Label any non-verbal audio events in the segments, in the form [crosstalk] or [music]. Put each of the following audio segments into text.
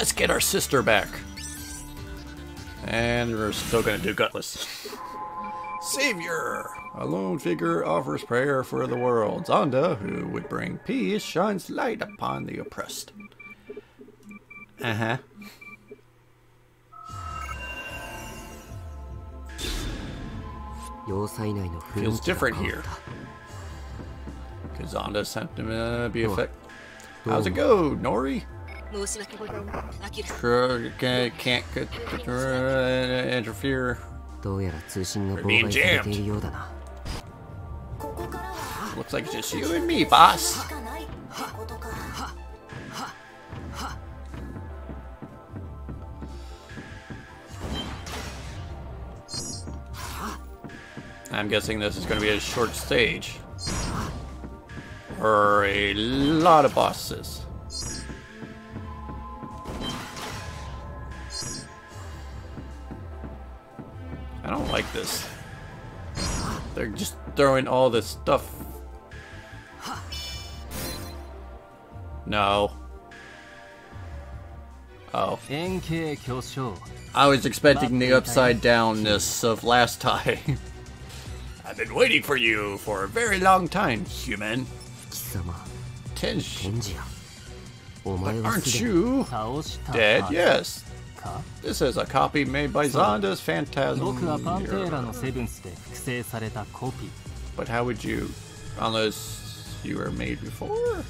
Let's get our sister back. And we're still gonna do Gutless. Savior! A lone figure offers prayer for the world. Zonda, who would bring peace, shines light upon the oppressed. Uh-huh. Feels different here. Because Zonda sent him to be effect. How's it go, Nori? Sure, can't, uh, interfere. Looks like just you and me, boss. I'm guessing this is going to be a short stage. Or a lot of bosses. I don't like this. They're just throwing all this stuff. No. Oh. I was expecting the upside downness of last time. [laughs] I've been waiting for you for a very long time, human. Tenshi. But aren't you dead? Yes, this is a copy made by Zonda's Phantasm. But how would you, unless you were made before?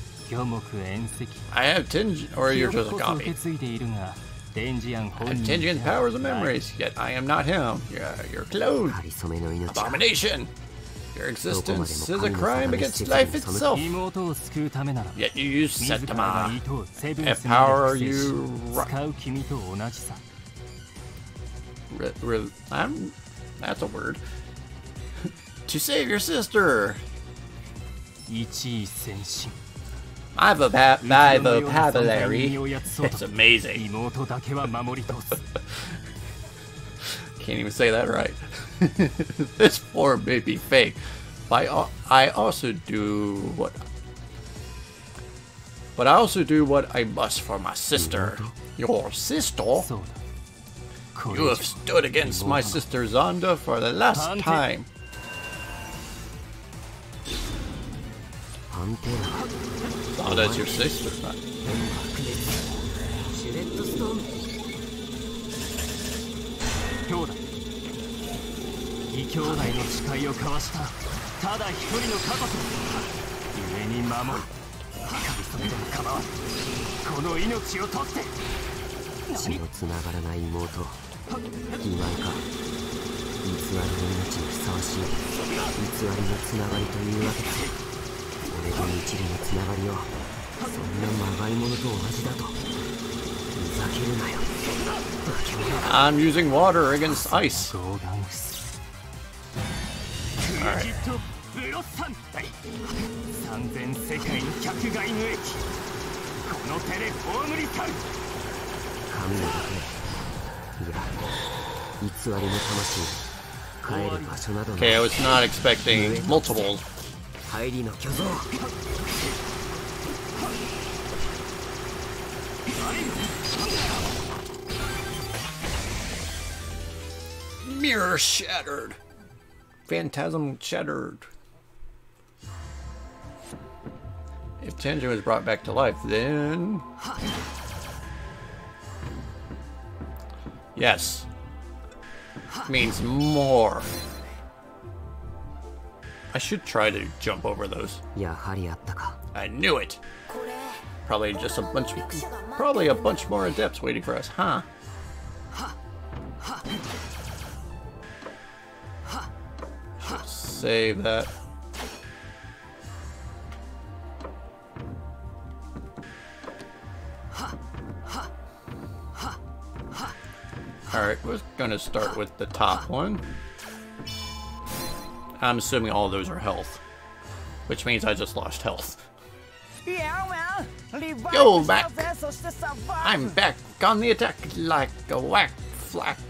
I have tinge, or you're just a copy. 受け継いでいるが、デンジアン本人。Tenjian's powers and memories, yet I am not him. Yeah, you're a clone. Abomination. Your existence is a crime against life itself. Yet you use Septima. Empower you. Re re I'm, that's a word. [laughs] to save your sister. I have a vocabulary. It's amazing. [laughs] can't even say that right. [laughs] this form may be fake, but I also do what. But I also do what I must for my sister. Your sister? You have stood against my sister Zonda for the last time. Zonda's your sister, right? 兄弟。義兄弟の誓いを交わしたただ一人の家族故に守る。かりそめでも構わんこの命を取って。血のつながらない妹。欺瞞か。偽りの命にふさわしい。偽りのつながりというわけだ。俺と日蓮のつながりを。そんなまがいものと同じだと。I'm using water against ice. Alright. Okay, I was not expecting multiples. Mirror shattered. Phantasm shattered. If Tenjo is brought back to life, then... Yes. Means more. I should try to jump over those. I knew it. Probably just a bunch, probably a bunch more adepts waiting for us, huh? Save that. Alright, we're gonna start with the top one. I'm assuming all those are health. Which means I just lost health. Yo, back! I'm back on the attack like a whack flat jack.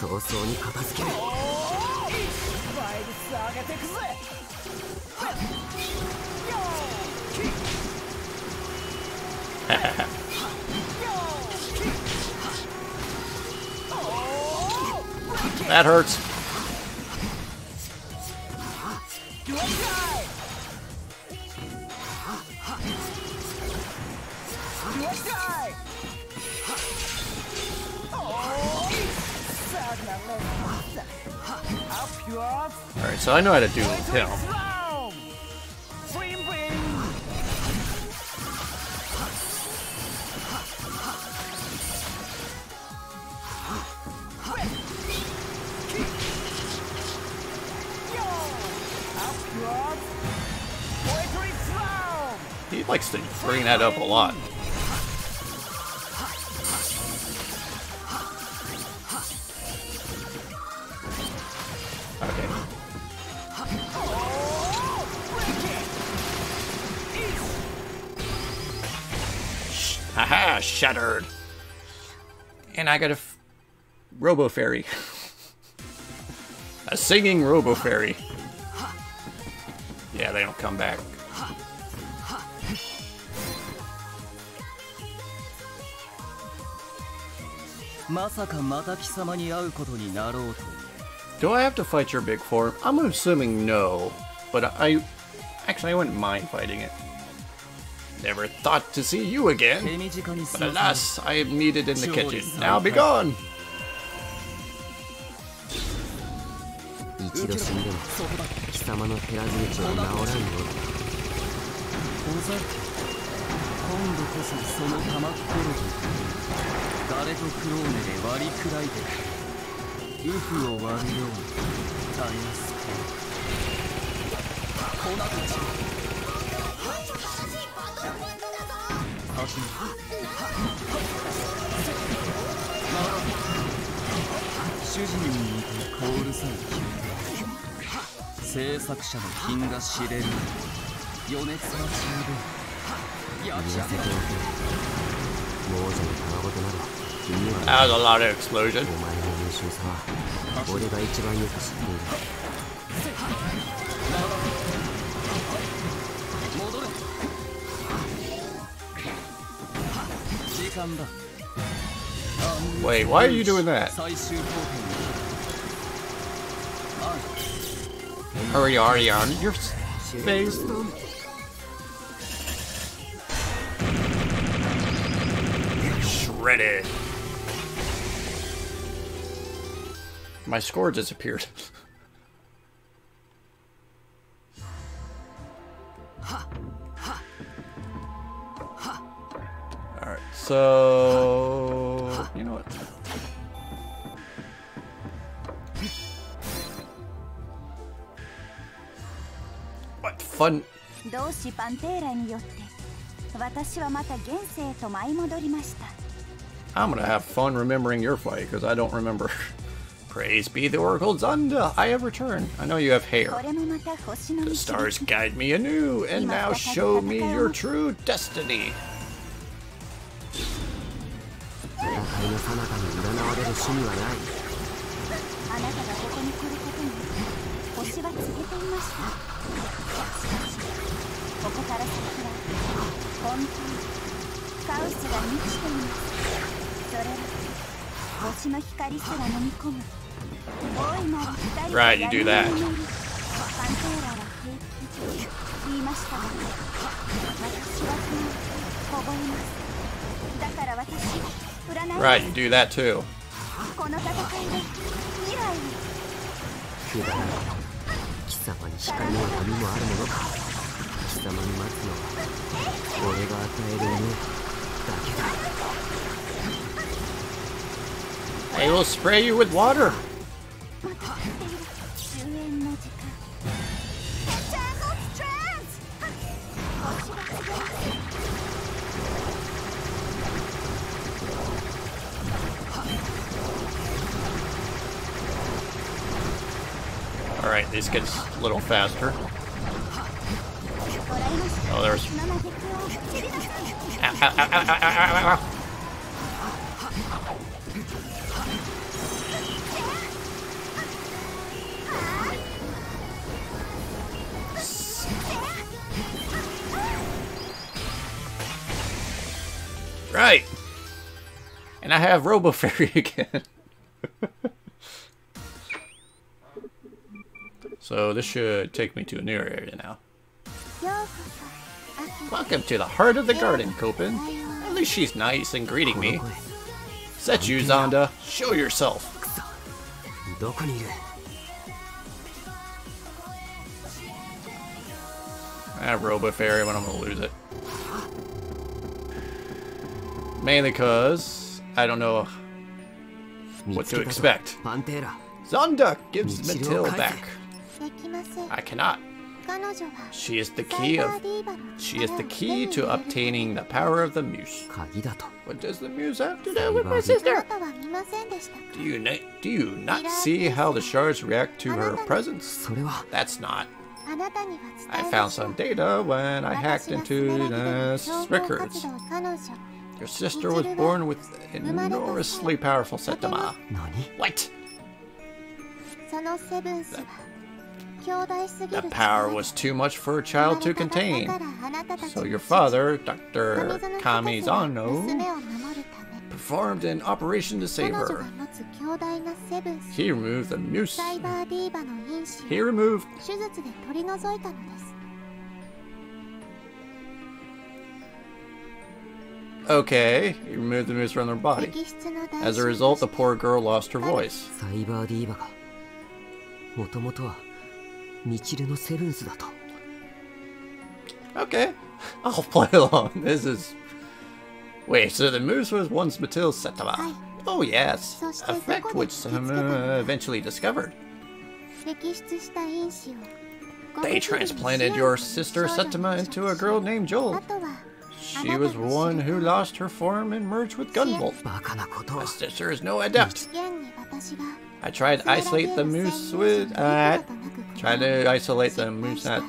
早々に片付けるおーバイブス上げてくぜ Yo! Kick! Yo! Kick! Oh! That hurts. Alright, so I know how to do with him. He likes to bring that up a lot. and I got a f- Robo Fairy. [laughs] a singing Robo Fairy. yeah, they don't come back. Do I have to fight your big form? I'm assuming no, but I actually I wouldn't mind fighting it. Never thought to see you again. But alas, I am needed in the kitchen. Now be gone! 主人に似てコールさえ制作者の品が知れる。余熱は十分焼き言わせておけ亡者のたわごとなど君には That was a lot of explosion. お前の優秀さは俺が一番よく知っている Wait, why are you doing that? Hurry, Arion, you're phased. Shredded. My score disappeared. [laughs] So, you know what? What fun! 同志パンテーラによって私はまた現世へと舞い戻りました I'm gonna have fun remembering your fight because I don't remember [laughs] Praise be the Oracle Zonda, I have returned. I know you have hair. The stars guide me anew, and now show me your true destiny. いの彼方に占われる趣味はないあなたがここに来ることに星は告げていましたしかしここから先は本当にカオスが満ちていますそれは星の光すら飲み込む大いなる光 Right, you do that. パンテーラは平気言いましたが私は不安凍えますだから私占います Right, you do that too. I will spray you with water. [laughs] Alright, this gets a little faster. Oh, there's... Ow, ow, ow, Right. And I have Robo Fairy [laughs] again. So this should take me to a newer area now. Welcome to the heart of the garden, Copen. At least she's nice and greeting me. Set you, Zonda. Show yourself. Ah, that Robo Fairy but I'm gonna lose it. Mainly cause I don't know what to expect. Zonda gives Mytyl back. I cannot. She is the key of she is the key to obtaining the power of the muse. What does the muse have to do with my sister? Do you not do you not see how the shards react to her presence? That's not. I found some data when I hacked into the records. Your sister was born with enormously powerful septima. What? That. The power was too much for a child to contain. So your father, Dr. Kamizono, performed an operation to save her. He removed the noose. He removed Okay, he removed the noose from her body. As a result, the poor girl lost her voice. Okay, [laughs] I'll play along. This is. Wait, so the moose was once Mathilde's Septima. Oh, yes. A fact which Sama uh, eventually discovered. They transplanted your sister Septima into a girl named Joule. She was one who lost her form and merged with Gunvolt. My sister is no adept. I tried to isolate the moose with that. tried to isolate the moose at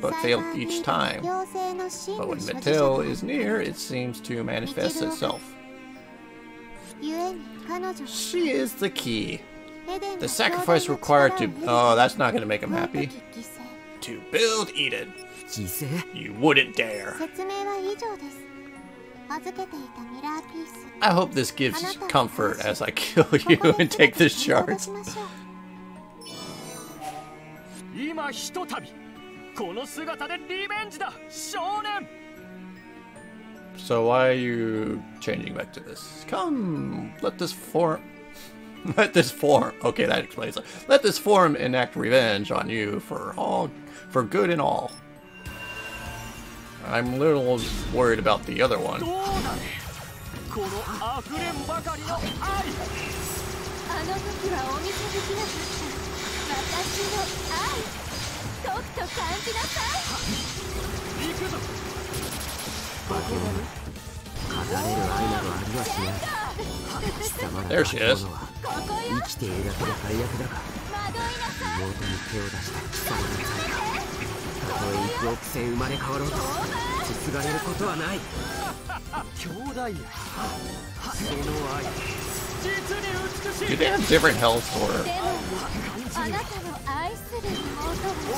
but failed each time. But when Mytyl is near, it seems to manifest itself. She is the key. The sacrifice required to oh, that's not gonna make him happy. To build Eden. You wouldn't dare. I hope this gives comfort as I kill you ここで and take the 全て取り戻 shards. しましょう今ひとたびこの姿でリベンジだ少年 So why are you changing back to this? Come, let this form. [laughs] Let this form. Okay, that explains it. Let this form enact revenge on you for all, for good and all. I'm a little worried about the other ど one. うだねこの溢れんばかりの愛あの時はお見せできなかった私の愛とくと感じなさい行くぞ化け物語れる愛などありはしない貴様ら There she is. 化け物はここよ生きているだけで最悪だが惑いなさい妹に手を出した貴様の罪か たとえ幾億千生まれ変わろうとすがれることはない兄弟やその愛実に美し Do い they have different health for? でもあなたの愛する妹は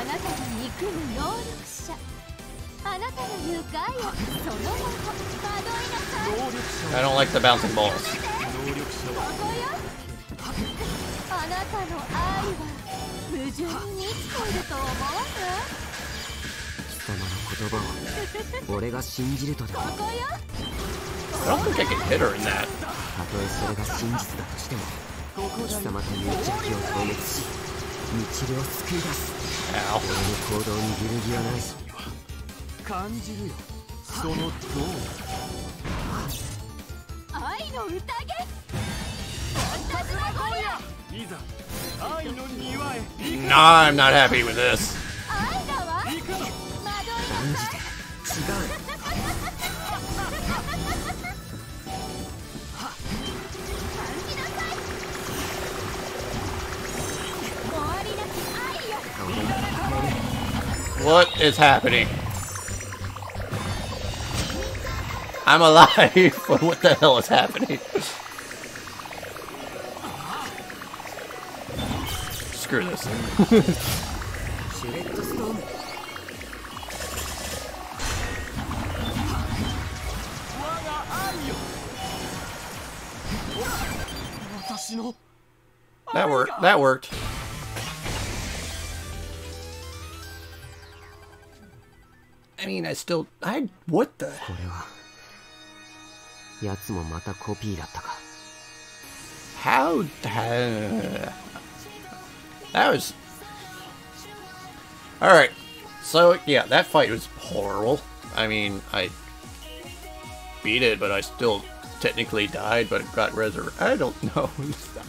あなたが憎む能力者あなたの言うガイアそのもの惑いなさい能力者 I don't like the bouncing balls. 能力者ここよあなたの愛は矛盾に満ちている と思わ貴様の言葉を俺が信じるとでもぬここよ I don't think I can hit her in that. たとえそれが真実だとしても貴様という邪気を消滅し道を救い出す.俺の行動に揺るぎはない感じるよ。そのどう愛の宴？いざ愛の庭へ Nah, I'm not happy with this. What is happening? I'm alive, but [laughs] what the hell is happening? Screw this. シュレッドストーム私の That worked. That worked. I mean, I still. I. What the? これは奴もまたコピーだったか How? the- That was. Alright. So, yeah, that fight was horrible. I mean, I beat it, but I still technically died, but got resurrected. I don't [laughs] know.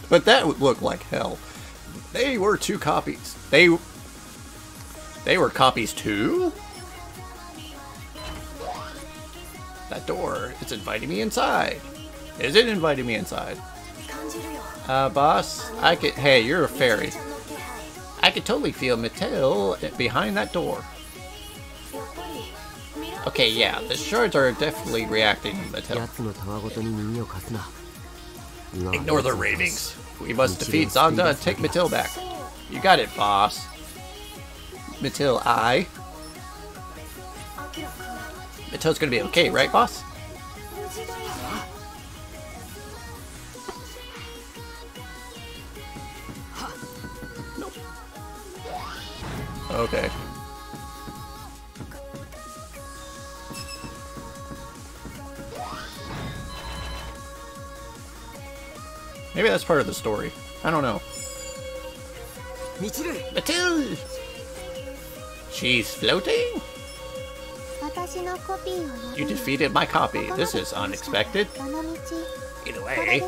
but that would look like hell. They were two copies. They. They were copies too? That door. It's inviting me inside. Is it inviting me inside? Uh, boss, I could. Hey, you're a fairy could totally feel Mytyl behind that door. Okay, yeah, the shards are definitely reacting to Mytyl. Ignore the ravings. We must defeat Zonda and take Mytyl back. You got it, boss. Mytyl, I. Mytyl's gonna be okay, right, boss? Okay. Maybe that's part of the story. I don't know. Matilda! She's floating? You defeated my copy. This is unexpected. In a way,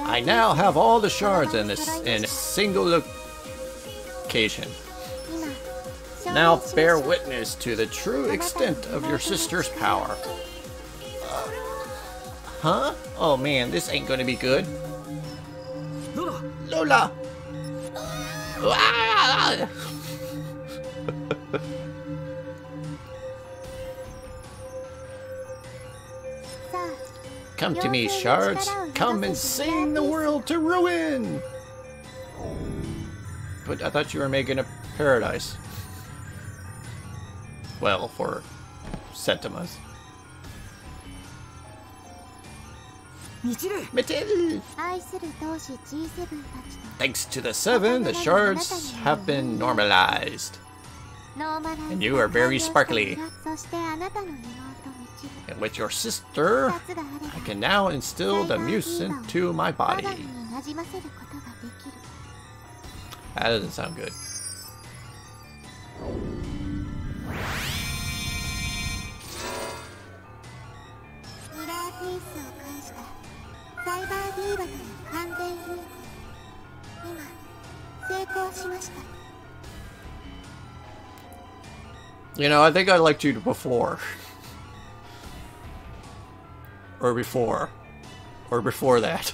I now have all the shards in, this, in a single location. Now bear witness to the true extent of your sister's power. Huh? Oh man, this ain't gonna be good. Lola! [laughs] Come to me, shards. Come and sing the world to ruin! But I thought you were making a paradise well for Septimas. Thanks to the seven, the shards have been normalized. And you are very sparkly. And with your sister, I can now instill the muse into my body. That doesn't sound good. バーディーバとの完全融合今成功しました You know, I think I liked you before. Or before. Or before that.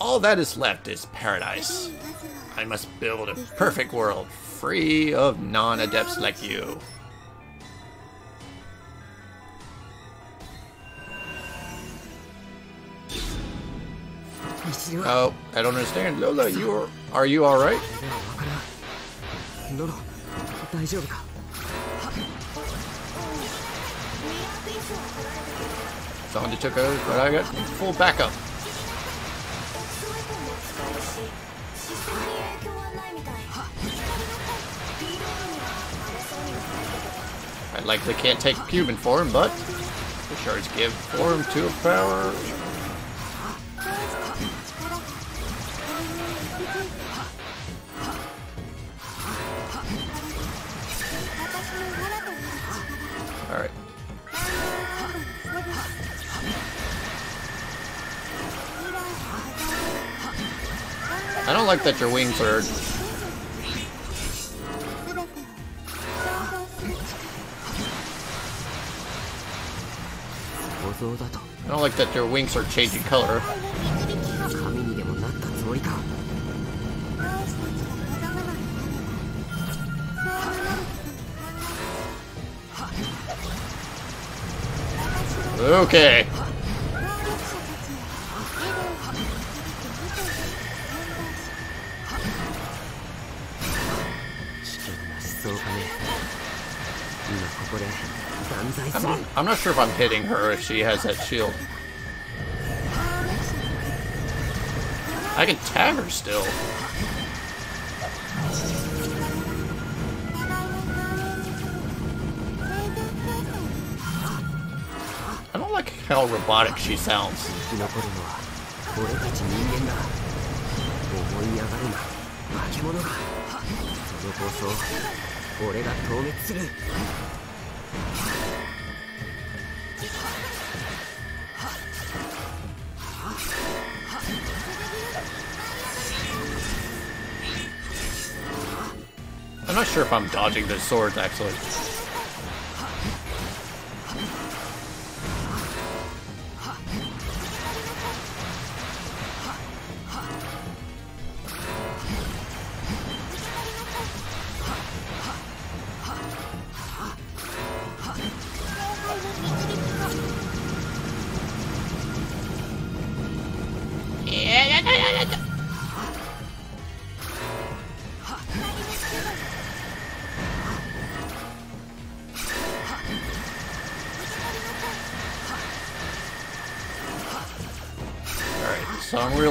All that is left is paradise. まずは I must build a perfect world, free of non-adepts like you. Oh, I don't understand. Lola, you are, are you all right? Zonda took over, but I got full backup. I likely can't take human form, but the shards give form to a power like that your wings hurt. I don't like that your wings are changing color. Okay. Not, sure if I'm hitting her if she has that shield. I can tag her still. I don't like how robotic she sounds. I'm not sure if I'm dodging the swords actually.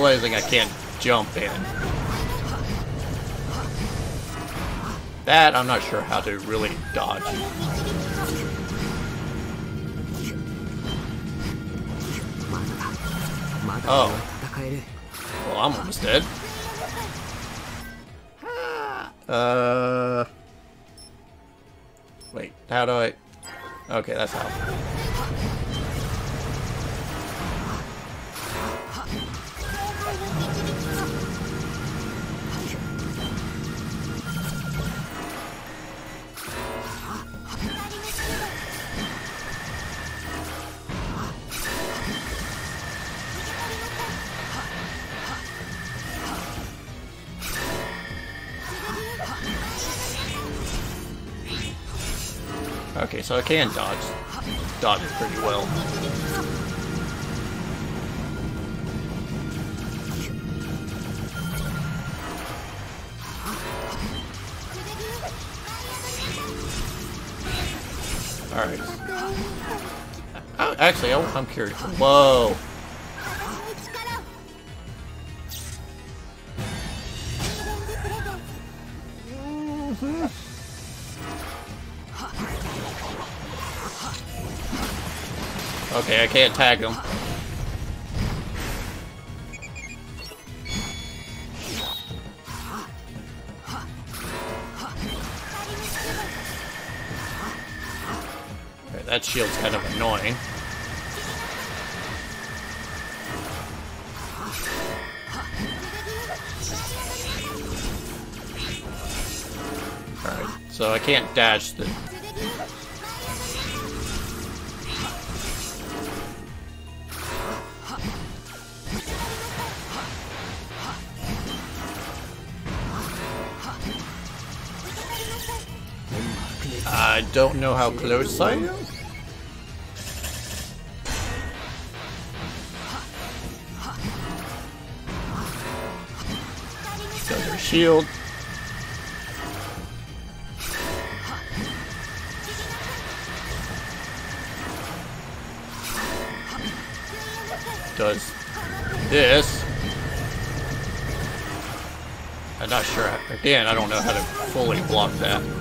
realizing I can't jump in. That, I'm not sure how to really dodge. Oh. Well, I'm almost dead. Uh... Wait, how do I... Okay, that's how. Okay, so I can dodge. Dodge pretty well. Alright. Oh, actually, I'm curious. Whoa. Mm-hmm. Okay, I can't tag him. Okay, that shield's kind of annoying. Alright, so I can't dash the know how close I am. Does her shield. Does this. I'm not sure. Again, I don't know how to fully block that.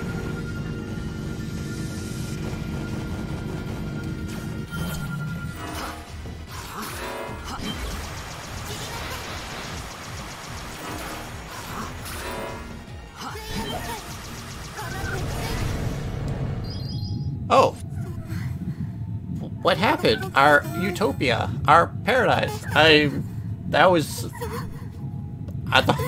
Our utopia, our paradise. I. That was. I thought.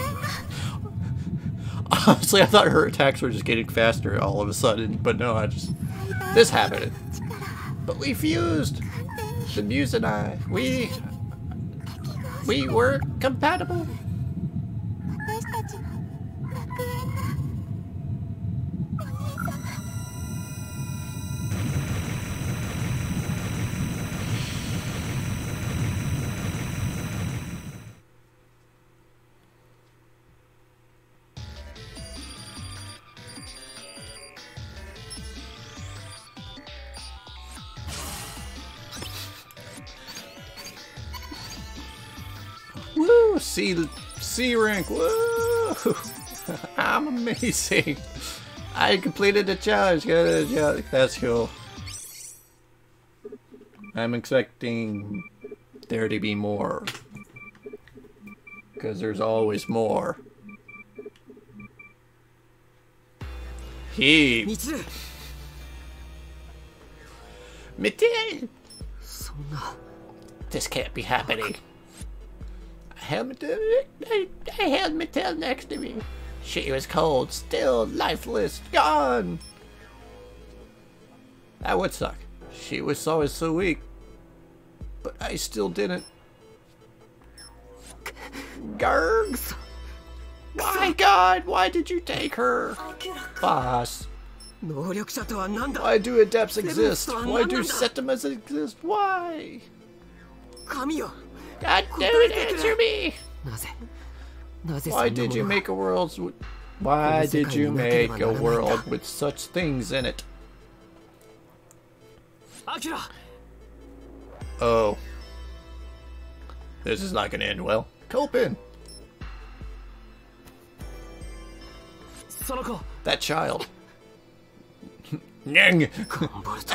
[laughs] Honestly, I thought her attacks were just getting faster all of a sudden, but no, I just. This happened. But we fused! The Muse and I. We. We were compatible. C, C rank. Woo! [laughs] I'm amazing. I completed the challenge. That's cool. I'm expecting there to be more. Because there's always more. He. Mitsuru! This can't be happening. I me held me next to me. She was cold, still lifeless, gone. That would suck. She was always so weak, but I still didn't. Gergs! My god, why did you take her? Boss. Why do adepts exist? Why do septimas exist? Why? God damn it, answer me! Why did you make a world? Why did you make a world with such things in it? Akira. Oh. This is not going to end well. Copen. Sonoko. That child. Nyang.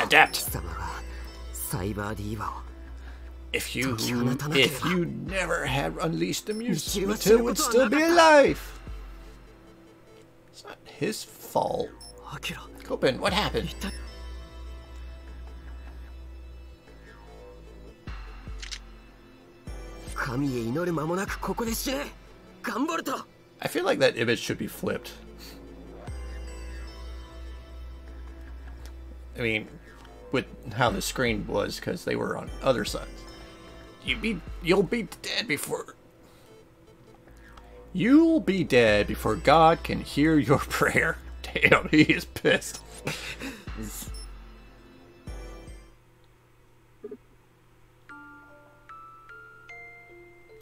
Adapt. If you if you never had unleashed the muse, Mytyl would still be alive. It's not his fault. Copen, what happened? I feel like that image should be flipped. I mean, with how the screen was, because they were on other sides. You be, you'll be dead before. You'll be dead before God can hear your [laughs] prayer. Damn, he is pissed.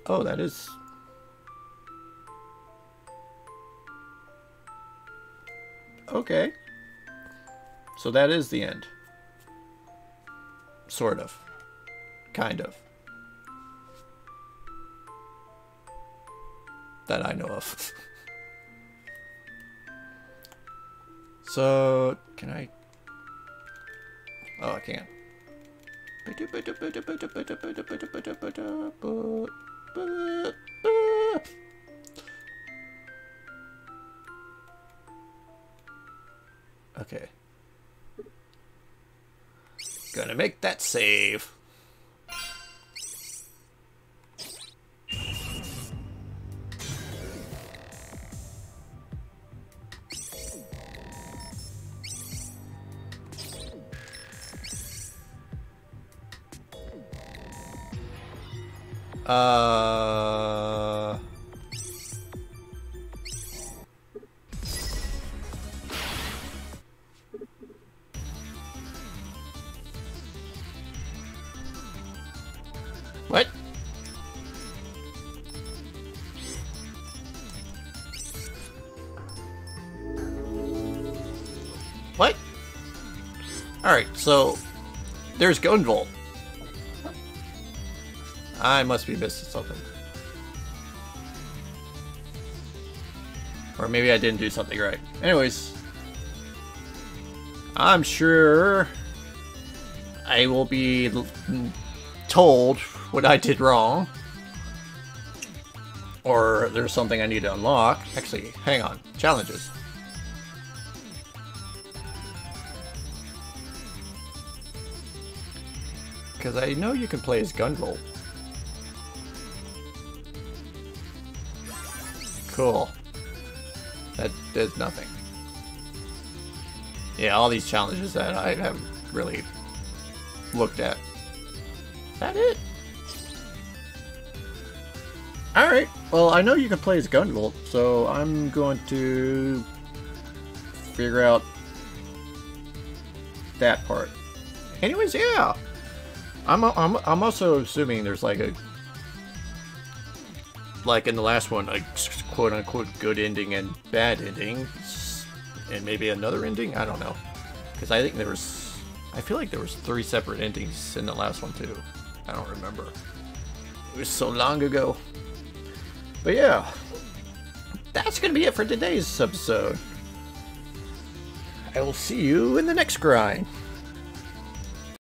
oh, that is Okay. So that is the end. Sort of. Kind of. That I know of. [laughs] so, can I. Oh, I can't. Okay. Gonna make that save. Uh What? What? Alright, so there's Gunvolt. I must be missing something. Or maybe I didn't do something right. Anyways, I'm sure I will be told what I did wrong. Or there's something I need to unlock. Actually, hang on. Challenges. Because I know you can play as Gunvolt. Cool. That does nothing. Yeah, all these challenges that I haven't really looked at. That it? Alright, well, I know you can play as Gunvolt, so I'm going to figure out that part. Anyways, yeah. I'm, I'm, I'm also assuming there's like a like in the last one, a quote unquote good ending and bad ending, and maybe another ending. I don't know, because I think there was, I feel like there was three separate endings in the last one too. I don't remember. It was so long ago. But yeah, that's to be it for today's episode. I will see you in the next grind.